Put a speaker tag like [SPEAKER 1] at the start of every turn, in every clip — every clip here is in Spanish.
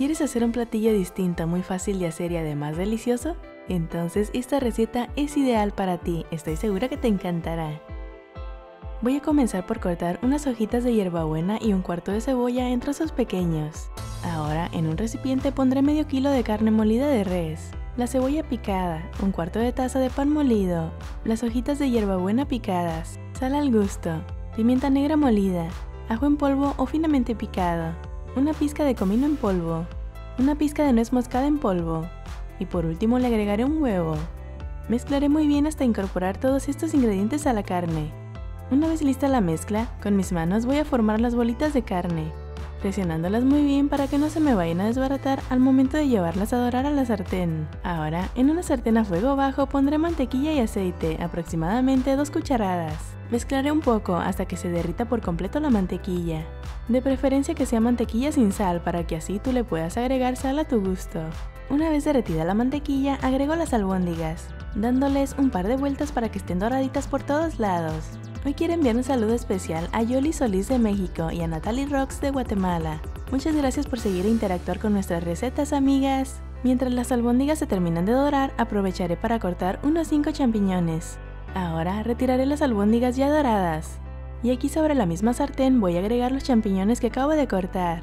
[SPEAKER 1] ¿Quieres hacer un platillo distinto, muy fácil de hacer y además delicioso? Entonces esta receta es ideal para ti, estoy segura que te encantará. Voy a comenzar por cortar unas hojitas de hierbabuena y un cuarto de cebolla en trozos pequeños. Ahora en un recipiente pondré medio kilo de carne molida de res, la cebolla picada, un cuarto de taza de pan molido, las hojitas de hierbabuena picadas, sal al gusto, pimienta negra molida, ajo en polvo o finamente picado, una pizca de comino en polvo, una pizca de nuez moscada en polvo y por último le agregaré un huevo. Mezclaré muy bien hasta incorporar todos estos ingredientes a la carne. Una vez lista la mezcla, con mis manos voy a formar las bolitas de carne, presionándolas muy bien para que no se me vayan a desbaratar al momento de llevarlas a dorar a la sartén. Ahora, en una sartén a fuego bajo pondré mantequilla y aceite, aproximadamente 2 cucharadas. Mezclaré un poco hasta que se derrita por completo la mantequilla. De preferencia que sea mantequilla sin sal para que así tú le puedas agregar sal a tu gusto. Una vez derretida la mantequilla, agrego las albóndigas, dándoles un par de vueltas para que estén doraditas por todos lados. Hoy quiero enviar un saludo especial a Yoli Solís de México y a Natalie Rocks de Guatemala. Muchas gracias por seguir e interactuar con nuestras recetas, amigas. Mientras las albóndigas se terminan de dorar, aprovecharé para cortar unos 5 champiñones. Ahora retiraré las albóndigas ya doradas. Y aquí sobre la misma sartén voy a agregar los champiñones que acabo de cortar.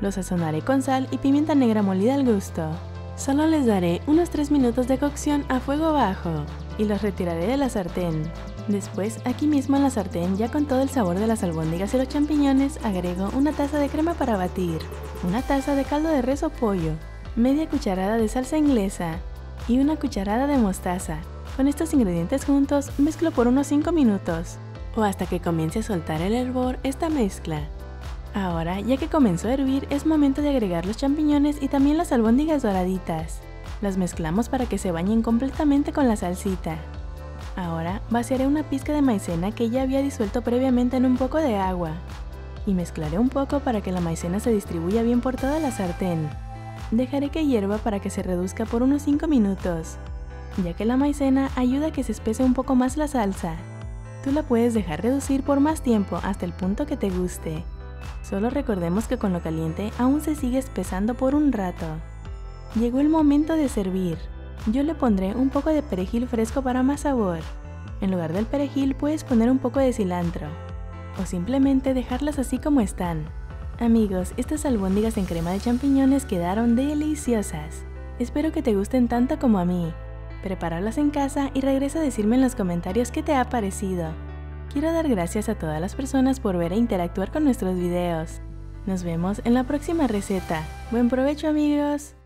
[SPEAKER 1] Los sazonaré con sal y pimienta negra molida al gusto. Solo les daré unos 3 minutos de cocción a fuego bajo y los retiraré de la sartén. Después, aquí mismo en la sartén, ya con todo el sabor de las albóndigas y los champiñones, agrego una taza de crema para batir, una taza de caldo de res o pollo, media cucharada de salsa inglesa y una cucharada de mostaza. Con estos ingredientes juntos, mezclo por unos 5 minutos o hasta que comience a soltar el hervor esta mezcla. Ahora, ya que comenzó a hervir, es momento de agregar los champiñones y también las albóndigas doraditas. Las mezclamos para que se bañen completamente con la salsita. Ahora vaciaré una pizca de maicena que ya había disuelto previamente en un poco de agua y mezclaré un poco para que la maicena se distribuya bien por toda la sartén. Dejaré que hierva para que se reduzca por unos 5 minutos, ya que la maicena ayuda a que se espese un poco más la salsa. Tú la puedes dejar reducir por más tiempo hasta el punto que te guste. Solo recordemos que con lo caliente aún se sigue espesando por un rato. Llegó el momento de servir. Yo le pondré un poco de perejil fresco para más sabor. En lugar del perejil puedes poner un poco de cilantro. O simplemente dejarlas así como están. Amigos, estas albóndigas en crema de champiñones quedaron deliciosas. Espero que te gusten tanto como a mí. Prepáralas en casa y regresa a decirme en los comentarios qué te ha parecido. Quiero dar gracias a todas las personas por ver e interactuar con nuestros videos. Nos vemos en la próxima receta. Buen provecho amigos.